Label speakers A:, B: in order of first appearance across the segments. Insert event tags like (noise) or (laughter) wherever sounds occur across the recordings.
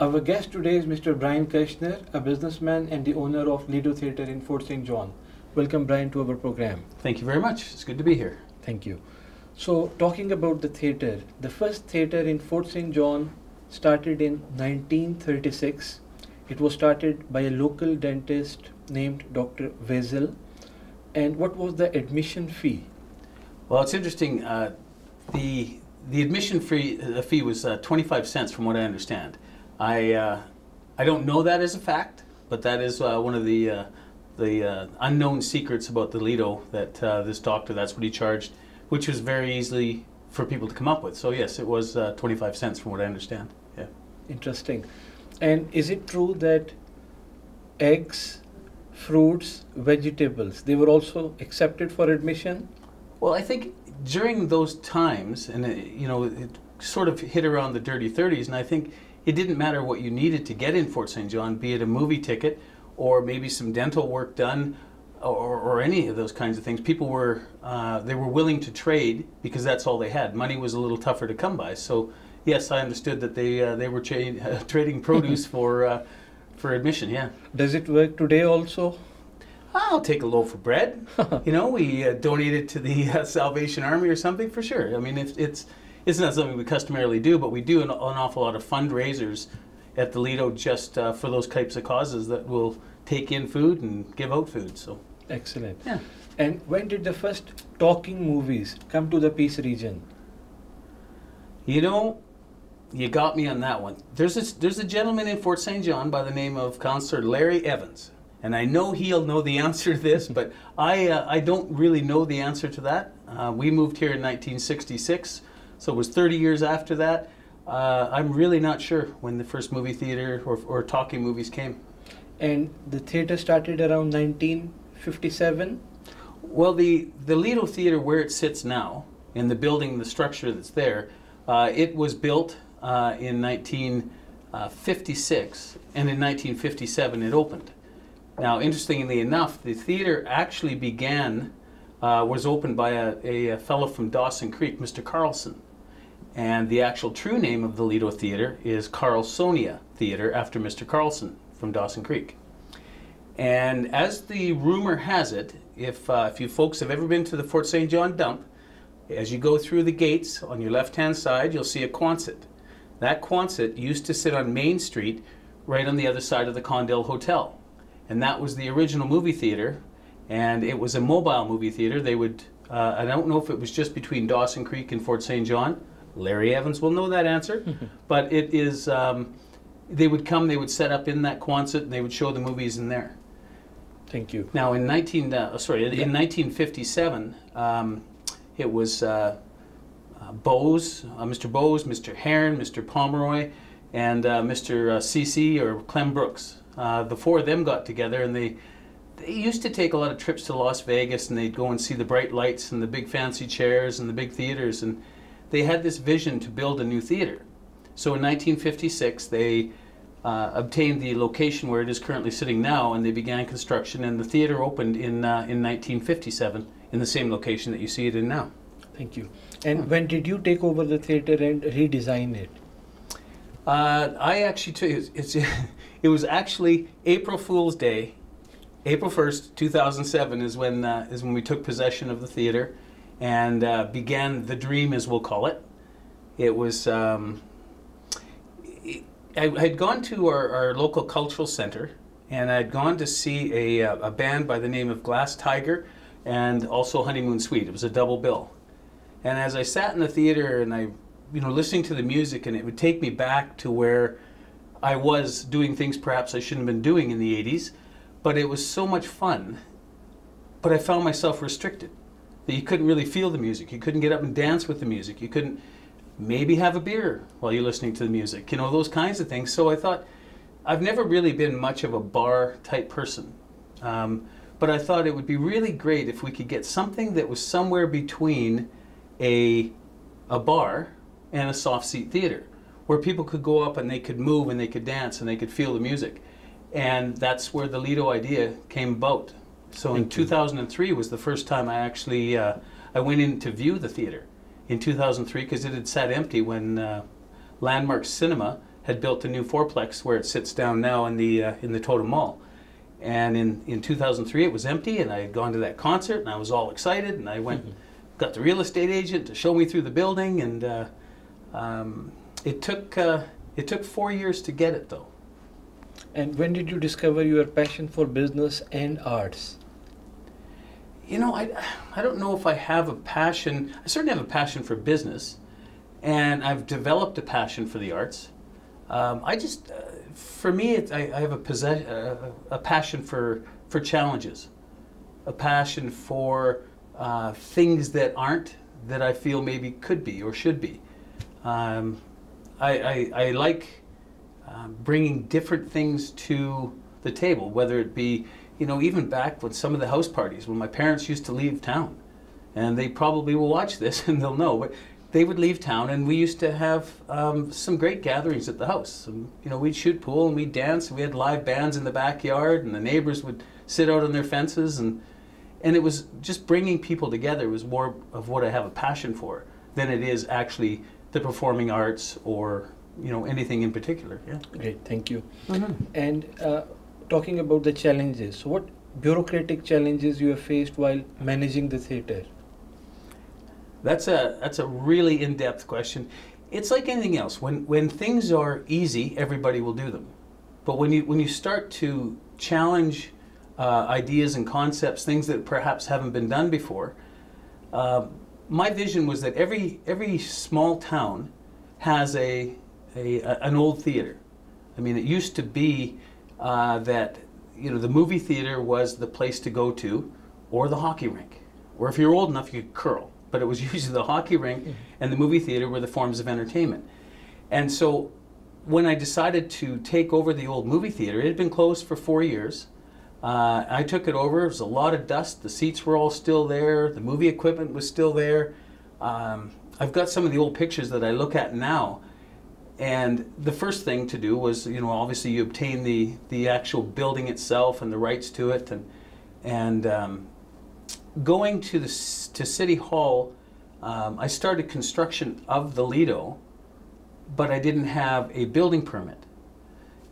A: Our guest today is Mr. Brian Kirschner, a businessman and the owner of Lido Theatre in Fort St. John. Welcome, Brian, to our program.
B: Thank you very much. It's good to be here.
A: Thank you. So, talking about the theatre, the first theatre in Fort St. John started in 1936. It was started by a local dentist named Dr. Wezel. And what was the admission fee?
B: Well, it's interesting. Uh, the the admission fee the fee was uh, 25 cents, from what I understand. I uh, I don't know that as a fact, but that is uh, one of the uh, the uh, unknown secrets about the Lido that uh, this doctor that's what he charged, which was very easily for people to come up with. So yes, it was 25 cents, from what I understand. Yeah.
A: Interesting. And is it true that eggs, fruits, vegetables, they were also accepted for admission?
B: Well, I think during those times, and it, you know, it sort of hit around the dirty 30s, and I think it didn't matter what you needed to get in Fort St. John, be it a movie ticket or maybe some dental work done or, or any of those kinds of things. People were uh, they were willing to trade because that's all they had. Money was a little tougher to come by. So yes, I understood that they uh, they were tra- (laughs) uh, trading produce for uh, for admission. Yeah.
A: Does it work today also?
B: I'll take a loaf of bread. (laughs) you know, we uh, donate it to the uh, Salvation Army or something for sure. I mean, if it's it's not something we customarily do, but we do an, an awful lot of fundraisers at the Lido just uh, for those types of causes that will take in food and give out food. So
A: excellent.
B: Yeah.
A: And when did the first talking movies come to the Peace region?
B: You know, you got me on that one. There's a, there's a gentleman in Fort St. John by the name of Councillor Larry Evans, and I know he'll know the answer to this, but I uh, I don't really know the answer to that. Uh, we moved here in 1966, so it was 30 years after that. Uh, I'm really not sure when the first movie theater or, or talking movies came.
A: And the theater started around 1957?
B: Well, the, the Lido Theater, where it sits now, in the building, the structure that's there, uh, it was built uh, in 1956, and in 1957 it opened. Now, interestingly enough, the theater actually began, uh, was opened by a, a fellow from Dawson Creek, Mr. Carlson. And the actual true name of the Lido Theater is Carlsonia Theater after Mr. Carlson from Dawson Creek. And as the rumor has it, if, uh, if you folks have ever been to the Fort St. John dump, as you go through the gates on your left hand side, you'll see a Quonset. That Quonset used to sit on Main Street right on the other side of the Condill Hotel. And that was the original movie theater, and it was a mobile movie theater. They would, uh, I don't know if it was just between Dawson Creek and Fort St. John, Larry Evans will know that answer. (laughs) but it is, um, they would come, they would set up in that Quonset, and they would show the movies in there.
A: Thank you.
B: Now, in 19, uh, sorry, in, in 1957, um, it was uh, uh, Bose, uh, Mr. Bose, Mr. Heron, Mr. Pomeroy, and uh, Mr. CC or Clem Brooks. Uh, the four of them got together, and they they used to take a lot of trips to Las Vegas, and they'd go and see the bright lights and the big fancy chairs and the big theaters, and they had this vision to build a new theater. So in 1956, they uh, obtained the location where it is currently sitting now, and they began construction, and the theater opened in, uh, in 1957 in the same location that you see it in now.
A: Thank you. And when did you take over the theater and redesign it?
B: Uh, I actually took it's, (laughs) it was actually April Fool's Day, April 1st, 2007 is when uh, is when we took possession of the theater and uh, began the dream, as we'll call it. It was, um, I had gone to our, our, local cultural center and I'd gone to see a, uh, a band by the name of Glass Tiger and also Honeymoon Suite. It was a double bill. And as I sat in the theater and I, you know, listening to the music, and it would take me back to where I was doing things perhaps I shouldn't have been doing in the 80s, but it was so much fun. But I found myself restricted that you couldn't really feel the music. You couldn't get up and dance with the music. You couldn't maybe have a beer while you're listening to the music, you know, those kinds of things. So I thought, I've never really been much of a bar type person. Um, but I thought it would be really great if we could get something that was somewhere between a, a bar and a soft seat theater, where people could go up and they could move and they could dance and they could feel the music. And that's where the Lido idea came about. So in 2003 was the first time I actually uh, I went in to view the theater in 2003 because it had sat empty when uh, Landmark Cinema had built a new fourplex where it sits down now in the uh, in the Totem Mall. And in, in 2003, it was empty, and I had gone to that concert, and I was all excited, and I went,
A: Mhm.
B: got the real estate agent to show me through the building, and uh, um, it took uh, it took four years to get it though.
A: And when did you discover your passion for business and arts?
B: You know, I, I don't know if I have a passion. I certainly have a passion for business, and I've developed a passion for the arts. Um, I just, uh, for me, it, I, I have a, possess, uh, a passion for, for challenges, a passion for uh, things that aren't that I feel maybe could be or should be. Um, I, I, I like um, bringing different things to the table, whether it be, you know, even back with some of the house parties when my parents used to leave town, and they probably will watch this (laughs) and they'll know, but they would leave town and we used to have um, some great gatherings at the house. And, you know, we'd shoot pool and we'd dance and we had live bands in the backyard and the neighbors would sit out on their fences and and it was just bringing people together was more of what I have a passion for than it is actually the performing arts or you know anything in particular. Yeah.
A: Great, thank you. And uh, talking about the challenges, so what bureaucratic challenges you have faced while managing the theatre?
B: That's a that's a really in-depth question. It's like anything else. When when things are easy, everybody will do them. But when you when you start to challenge uh, ideas and concepts, things that perhaps haven't been done before, uh, my vision was that every every small town has a, a, a an old theater. I mean, it used to be uh, that you know the movie theater was the place to go to, or the hockey rink, or if you're old enough, you could curl. But it was (laughs) usually the hockey rink and the movie theater were the forms of entertainment. And so, when I decided to take over the old movie theater, it had been closed for four years. Uh, I took it over. It was a lot of dust. The seats were all still there. The movie equipment was still there. Um, I've got some of the old pictures that I look at now. And the first thing to do was, you know, obviously you obtain the, the actual building itself and the rights to it. And, and um, going to, the, to City Hall, um, I started construction of the Lido, but I didn't have a building permit.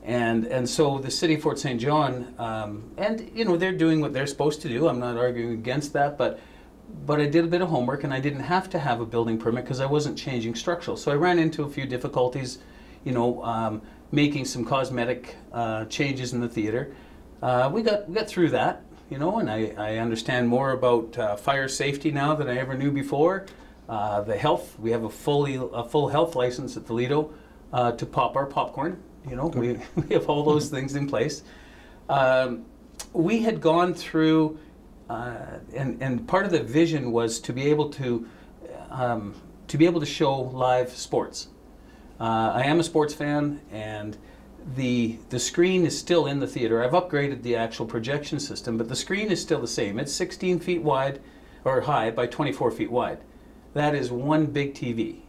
B: And, and so the city of Fort St. John, um, and you know, they're doing what they're supposed to do. I'm not arguing against that, but, but I did a bit of homework and I didn't have to have a building permit because I wasn't changing structural. So I ran into a few difficulties, you know, um, making some cosmetic uh, changes in the theater. Uh, we, got, we got through that, you know, and I, I understand more about uh, fire safety now than I ever knew before. Uh, the health, we have a fully a full health license at the Lido uh, to pop our popcorn. You know, we, (laughs) we have all those (laughs) things in place. Um, we had gone through, uh, and and part of the vision was to be able to um, to be able to show live sports. Uh, I am a sports fan, and the the screen is still in the theater. I've upgraded the actual projection system, but the screen is still the same. It's 16 feet wide or high by 24 feet wide. That is one big TV,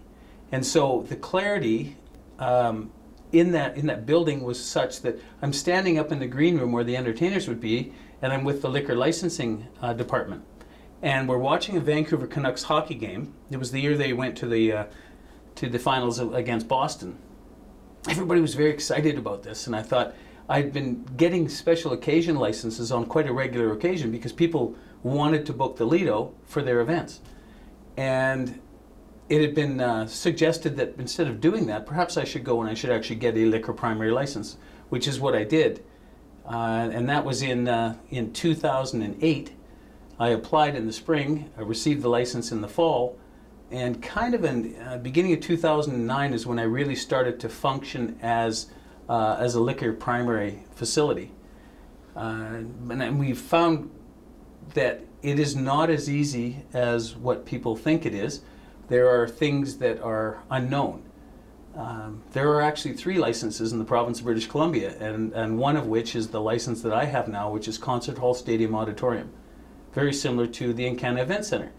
B: and so the clarity um, in that in that building was such that I'm standing up in the green room where the entertainers would be, and I'm with the liquor licensing uh, department, and we're watching a Vancouver Canucks hockey game. It was the year they went to the uh, to the finals against Boston. Everybody was very excited about this, and I thought I'd been getting special occasion licenses on quite a regular occasion because people wanted to book the Lido for their events, and it had been uh, suggested that instead of doing that, perhaps I should go and I should actually get a liquor primary license, which is what I did. Uh, and that was in, uh, in 2008. I applied in the spring, I received the license in the fall, and kind of in uh, beginning of 2009 is when I really started to function as, uh, as a liquor primary facility. Uh, and we found that it is not as easy as what people think it is there are things that are unknown. Um, there are actually three licenses in the province of British Columbia, and, and one of which is the license that I have now, which is Concert Hall Stadium Auditorium, very similar to the Encana Event Center.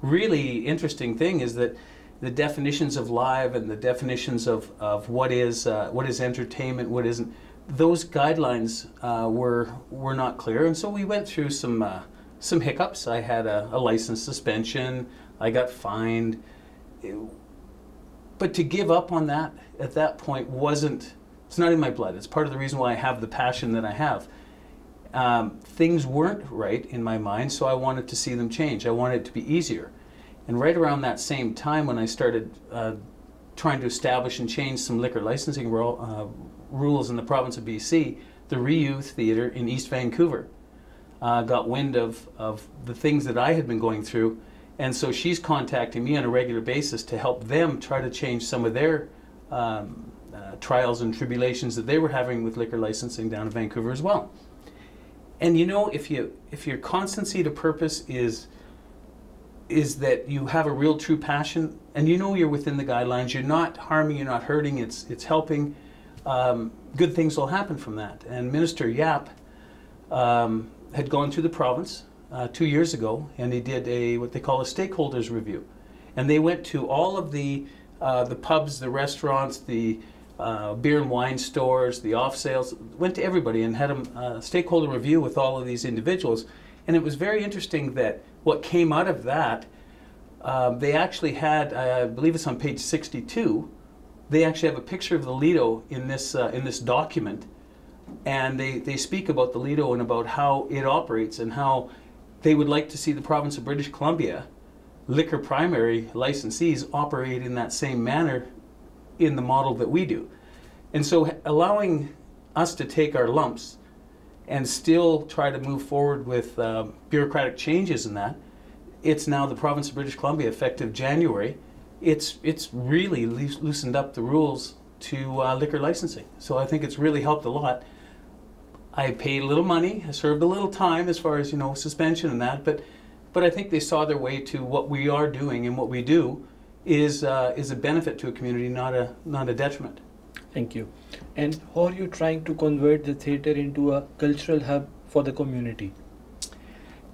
B: Really interesting thing is that the definitions of live and the definitions of, of what is uh, what is entertainment, what isn't, those guidelines uh, were were not clear, and so we went through some uh, some hiccups. I had a, a license suspension. I got fined. It- but to give up on that at that point wasn't. It's not in my blood. It's part of the reason why I have the passion that I have. Um, things weren't right in my mind, so I wanted to see them change. I wanted it to be easier. And right around that same time, when I started uh, trying to establish and change some liquor licensing uh, rules in the province of BC, the Rio Theatre in East Vancouver uh, got wind of, of the things that I had been going through. And so she's contacting me on a regular basis to help them try to change some of their um, uh, trials and tribulations that they were having with liquor licensing down in Vancouver as well. And you know, if you if your constancy to purpose is is that you have a real true passion and you know you're within the guidelines you're not harming you're not hurting it's it's helping um, good things will happen from that and minister yap um, had gone through the province uh, two years ago and he did a what they call a stakeholders review and they went to all of the uh, the pubs the restaurants the uh, beer and wine stores the off sales went to everybody and had a uh, stakeholder review with all of these individuals and it was very interesting that what came out of that, um, they actually had, I believe it's on page 62, they actually have a picture of the Lido in this, uh, in this document. And they, they speak about the Lido and about how it operates and how they would like to see the province of British Columbia liquor primary licensees operate in that same manner in the model that we do. And so allowing us to take our lumps and still try to move forward with uh, bureaucratic changes in that. It's now the province of British Columbia, effective January. It's it's really loosened up the rules to uh, liquor licensing. So I think it's really helped a lot. I paid a little money, I served a little time as far as you know suspension and that, but but I think they saw their way to what we are doing and what we do is uh, is a benefit to a community, not a not a detriment.
A: Thank you. And how are you trying to convert the theatre into a cultural hub for the community?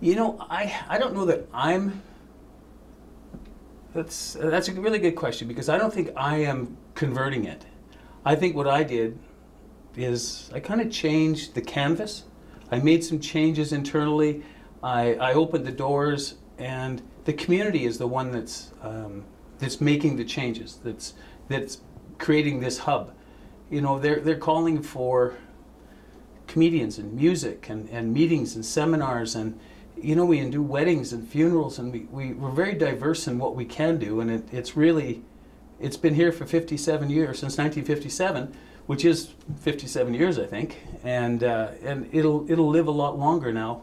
B: You know, I, I don't know that I'm. That's, that's a really good question because I don't think I am converting it. I think what I did is I kind of changed the canvas. I made some changes internally. I, I opened the doors, and the community is the one that's um, that's making the changes. That's that's creating this hub you know, they're, they're calling for comedians and music and, and meetings and seminars and you know we can do weddings and funerals and we, we, we're very diverse in what we can do and it, it's really it's been here for 57 years since 1957 which is 57 years i think and uh, and it'll it'll live a lot longer now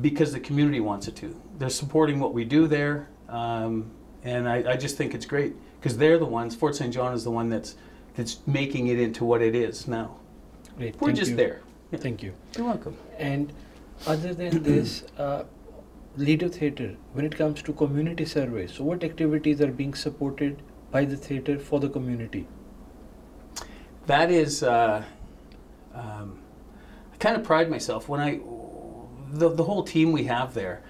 B: because the community wants it to they're supporting what we do there um, and I, I just think it's great because they're the ones fort st john is the one that's that's making it into what it is now.
A: Great.
B: We're
A: Thank
B: just
A: you.
B: there. Yeah.
A: Thank you.
B: You're welcome.
A: And other than (clears throat) this, uh, Lido Theatre, when it comes to community service, so what activities are being supported by the theatre for the community?
B: That is, uh, um, I kind of pride myself when I, the, the whole team we have there.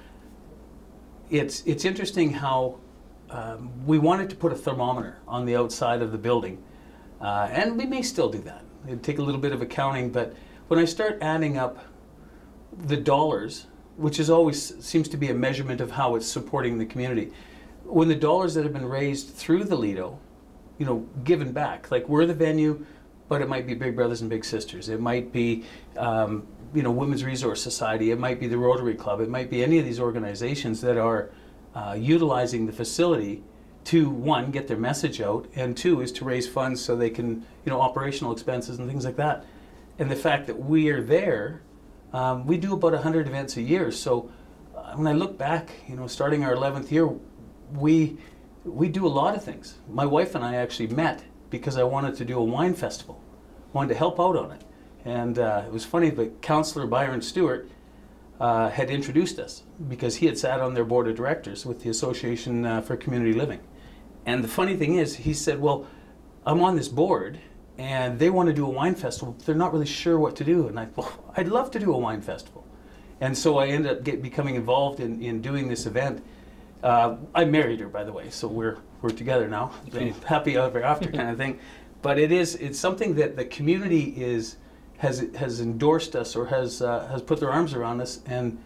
B: It's it's interesting how um, we wanted to put a thermometer on the outside of the building uh, and we may still do that. It'd take a little bit of accounting, but when I start adding up the dollars, which is always seems to be a measurement of how it's supporting the community, when the dollars that have been raised through the Lido, you know, given back, like we're the venue, but it might be Big Brothers and Big Sisters, it might be, um, you know, Women's Resource Society, it might be the Rotary Club, it might be any of these organizations that are uh, utilizing the facility to one get their message out and two is to raise funds so they can you know operational expenses and things like that. And the fact that we are there um, we do about 100 events a year. So uh, when i look back you know starting our 11th year we we do a lot of things. My wife and i actually met because i wanted to do a wine festival wanted to help out on it and uh, it was funny but councillor byron stewart uh, had introduced us because he had sat on their board of directors with the association uh, for community living and the funny thing is, he said, Well, I'm on this board and they want to do a wine festival. They're not really sure what to do. And I thought, well, (laughs) I'd love to do a wine festival. And so I ended up get, becoming involved in, in doing this event. Uh, I married her, by the way, so we're, we're together now. Happy ever after (laughs) kind of thing. But it is it's something that the community is has has endorsed us or has uh, has put their arms around us, and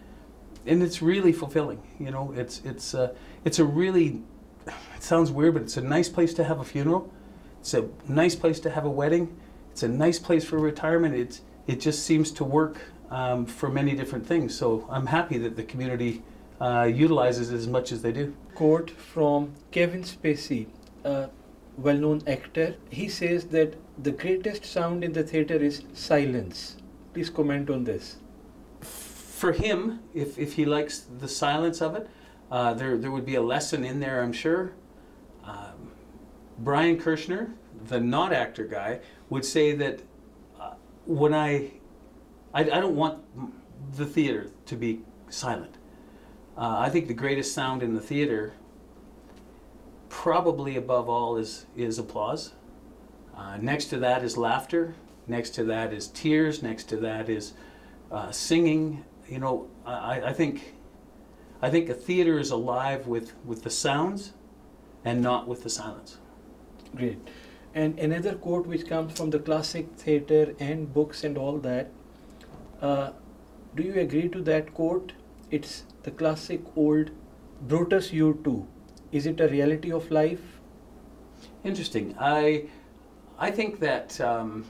B: and it's really fulfilling. You know, it's it's uh, it's a really it sounds weird, but it's a nice place to have a funeral. It's a nice place to have a wedding. It's a nice place for retirement. It's it just seems to work um, for many different things. So I'm happy that the community uh, utilizes it as much as they do.
A: Quote from Kevin Spacey, a well known actor. He says that the greatest sound in the theater is silence. Please comment on this.
B: For him, if, if he likes the silence of it, uh, there, there would be a lesson in there, I'm sure. Um, Brian Kirschner, the not actor guy, would say that uh, when I, I, I don't want the theater to be silent. Uh, I think the greatest sound in the theater, probably above all, is, is applause. Uh, next to that is laughter. Next to that is tears. Next to that is uh, singing. You know, I, I think I think a theater is alive with, with the sounds and not with the silence.
A: Great. And another quote which comes from the classic theater and books and all that. Uh, do you agree to that quote? It's the classic old Brutus you too. Is it a reality of life?
B: Interesting. I I think that um,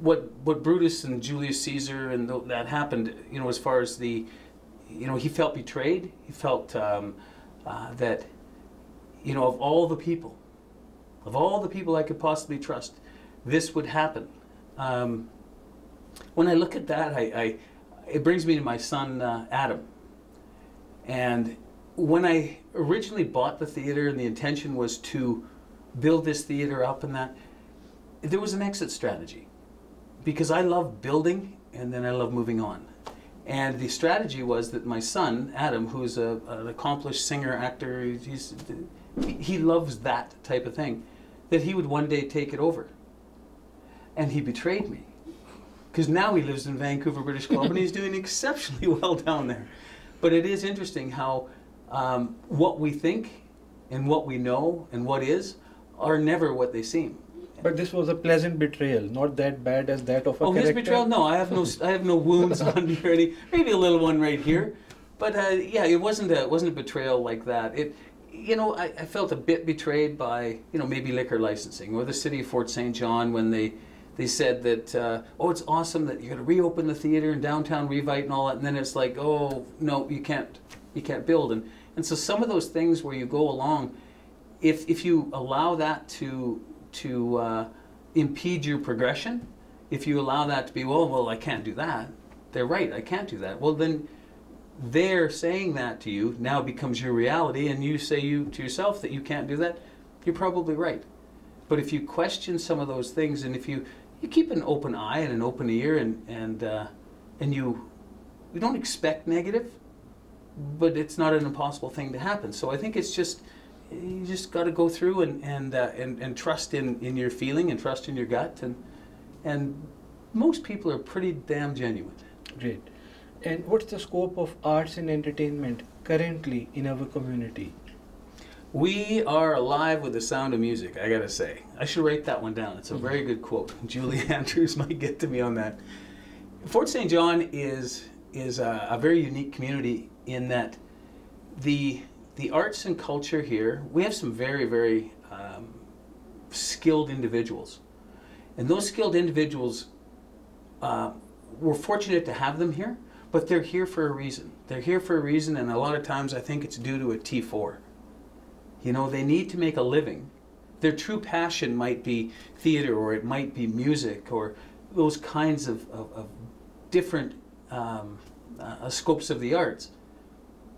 B: what what Brutus and Julius Caesar and th- that happened, you know, as far as the, you know, he felt betrayed. He felt um, uh, that, you know, of all the people, of all the people I could possibly trust, this would happen. Um, when I look at that, I, I, it brings me to my son uh, Adam. And when I originally bought the theater, and the intention was to build this theater up and that, there was an exit strategy because I love building and then I love moving on. And the strategy was that my son, Adam, who's a, an accomplished singer, actor, he's, he loves that type of thing, that he would one day take it over. And he betrayed me. Because now he lives in Vancouver, British Columbia, and he's doing exceptionally (laughs) well down there. But it is interesting how um, what we think and what we know and what is are never what they seem.
A: But this was a pleasant betrayal, not that bad as that of a
B: oh,
A: character.
B: his betrayal? No, I have no, I have no wounds (laughs) on me any. Maybe a little one right here, but uh, yeah, it wasn't a, it wasn't a betrayal like that. It, you know, I, I felt a bit betrayed by, you know, maybe liquor licensing or the city of Fort St. John when they, they said that, uh, oh, it's awesome that you're going to reopen the theater in downtown Revite and all that, and then it's like, oh, no, you can't, you can't build, and and so some of those things where you go along, if if you allow that to to uh, impede your progression, if you allow that to be, well, well, I can't do that, they're right, I can't do that. Well, then they're saying that to you now becomes your reality, and you say you to yourself that you can't do that, you're probably right. But if you question some of those things, and if you you keep an open eye and an open ear, and and uh, and you you don't expect negative, but it's not an impossible thing to happen. So I think it's just you just got to go through and and, uh, and and trust in in your feeling and trust in your gut and and most people are pretty damn genuine.
A: Great. And what's the scope of arts and entertainment currently in our community?
B: We are alive with the sound of music, I gotta say. I should write that one down. It's a very good quote. (laughs) Julie Andrews might get to me on that. Fort St. John is is a, a very unique community in that the the arts and culture here, we have some very, very um, skilled individuals. And those skilled individuals, uh, we're fortunate to have them here, but they're here for a reason. They're here for a reason, and a lot of times I think it's due to a T4. You know, they need to make a living. Their true passion might be theater, or it might be music, or those kinds of, of, of different um, uh, scopes of the arts.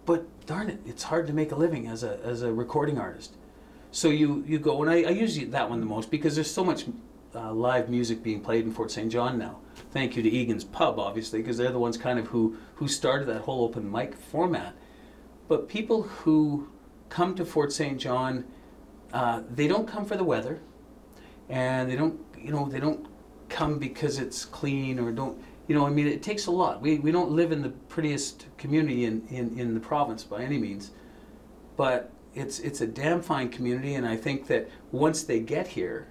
B: But darn it, it's hard to make a living as a, as a recording artist. So you, you go, and I, I use that one the most because there's so much uh, live music being played in Fort St. John now. Thank you to Egan's Pub, obviously, because they're the ones kind of who, who started that whole open mic format. But people who come to Fort St. John, uh, they don't come for the weather, and they don't, you know, they don't come because it's clean or don't you know, I mean, it takes a lot. We, we don't live in the prettiest community in, in, in the province by any means, but it's, it's a damn fine community, and I think that once they get here,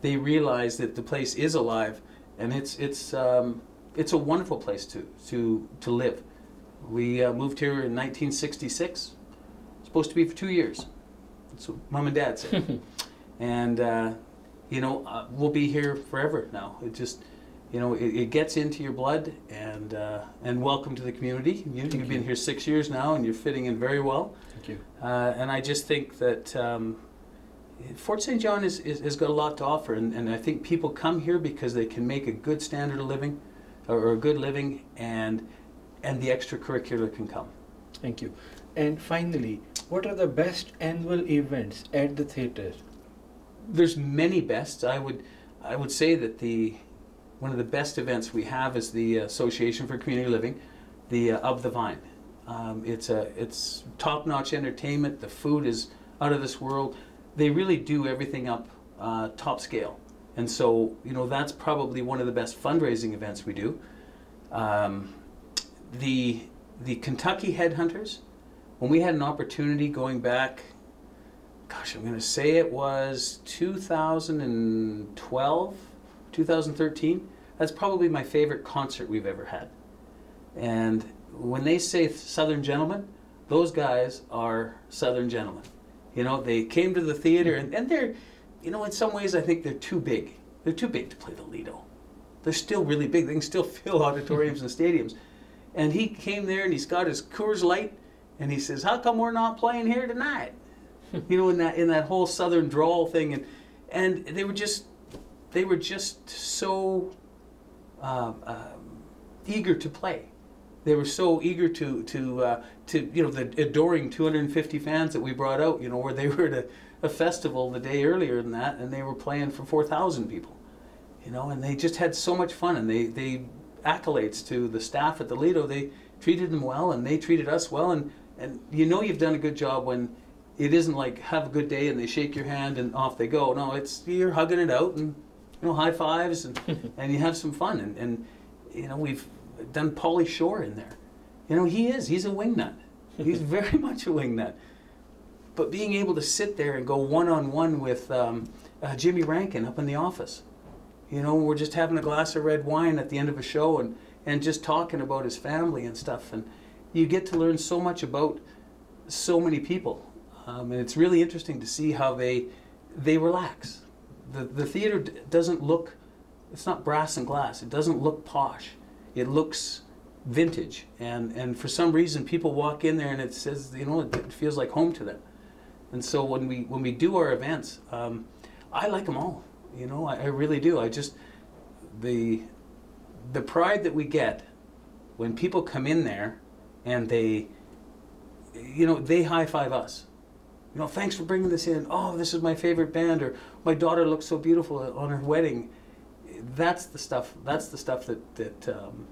B: they realize that the place is alive, and it's, it's, um, it's a wonderful place to, to, to live. We uh, moved here in 1966. Supposed to be for two years. That's what mom and dad said. (laughs) and uh, you know, uh, we'll be here forever now. It just, you know, it, it gets into your blood. And uh, and welcome to the community. You, you've been here six years now, and you're fitting in very well.
A: Thank you.
B: Uh, and I just think that um, Fort St. John is, is, has got a lot to offer, and, and I think people come here because they can make a good standard of living, or, or a good living, and and the extracurricular can come.
A: Thank you. And finally, what are the best annual events at the theatre?
B: There's many bests. I would I would say that the one of the best events we have is the Association for Community Living, the uh, of the Vine. Um, it's a it's top notch entertainment. The food is out of this world. They really do everything up uh, top scale, and so you know that's probably one of the best fundraising events we do. Um, the the Kentucky Headhunters, when we had an opportunity going back, gosh, I'm going to say it was 2012, 2013. That's probably my favorite concert we've ever had. And when they say Southern Gentlemen, those guys are Southern Gentlemen. You know, they came to the theater and, and they're, you know, in some ways I think they're too big. They're too big to play the Lido. They're still really big. They can still (laughs) fill auditoriums and stadiums. And he came there and he's got his Coors Light and he says, "How come we're not playing here tonight?" (laughs) you know, in that in that whole Southern drawl thing, and and they were just they were just so um, um, eager to play. They were so eager to to uh, to you know the adoring 250 fans that we brought out. You know, where they (laughs) were at a, a festival the day earlier than that, and they were playing for 4,000 people. You know, and they just had so much fun, and they they accolades to the staff at the Lido. They treated them well, and they treated us well, and and you know you've done a good job when it isn't like have a good day and they shake your hand and off they go. No, it's you're hugging it out and you know high fives and (laughs) and you have some fun and and you know we've done Pauly Shore in there. You know he is he's a wingnut. He's (laughs) very much a wingnut. But being able to sit there and go one on one with um, uh, Jimmy Rankin up in the office, you know, we're just having a glass of red wine at the end of a show and and just talking about his family and stuff and you get to learn so much about so many people, um, and it's really interesting to see how they they relax. The the theater doesn't look, it's not brass and glass. It doesn't look posh. It looks vintage, and and for some reason people walk in there and it says you know it, it feels like home to them. And so when we when we do our events, um, I like them all. You know, I, I really do. I just the the pride that we get when people come in there and they you know they high five us. You know thanks for bringing this in. Oh this is my favorite band or my daughter looks so beautiful on her wedding. That's the stuff that's the stuff that that um,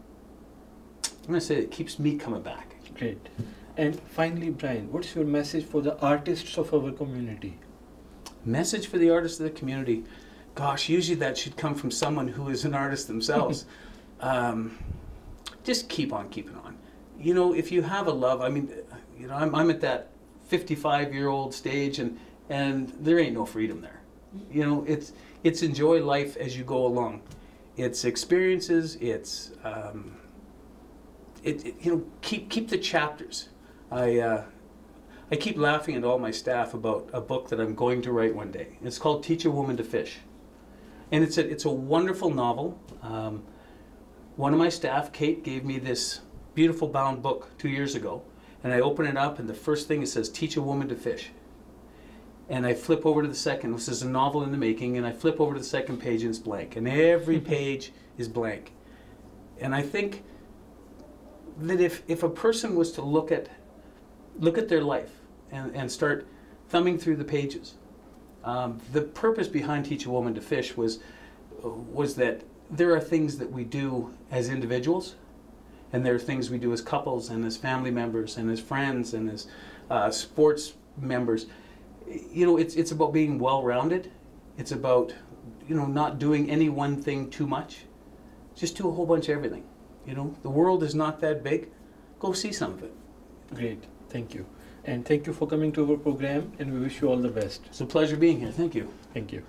B: i'm to say it keeps me coming back.
A: Great. And finally, Brian, what's your message for the artists of our community?
B: message for the artists of the community. Gosh usually that should come from someone who is an artist themselves. (laughs) Um, just keep on keeping on you know if you have a love i mean you know i'm, I'm at that 55 year old stage and and there ain't no freedom there you know it's it's enjoy life as you go along it's experiences it's um, it, it you know keep keep the chapters i uh, I keep laughing at all my staff about a book that I'm going to write one day. It's called Teach a Woman to Fish. And it's a, it's a wonderful novel. Um, one of my staff, Kate, gave me this beautiful bound book two years ago. And I open it up, and the first thing it says, Teach a Woman to Fish. And I flip over to the second, this is a novel in the making, and I flip over to the second page, and it's blank. And every (laughs) page is blank. And I think that if, if a person was to look at look at their life and, and start thumbing through the pages. Um, the purpose behind Teach a Woman to Fish was, was that there are things that we do as individuals, and there are things we do as couples and as family members and as friends and as uh, sports members. You know, it's, it's about being well rounded. It's about, you know, not doing any one thing too much. Just do a whole bunch of everything. You know, the world is not that big. Go see some of it.
A: Great. Thank you. And thank you for coming to our program, and we wish you all the best.
B: It's a pleasure being here. Thank you.
A: Thank you.